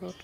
God.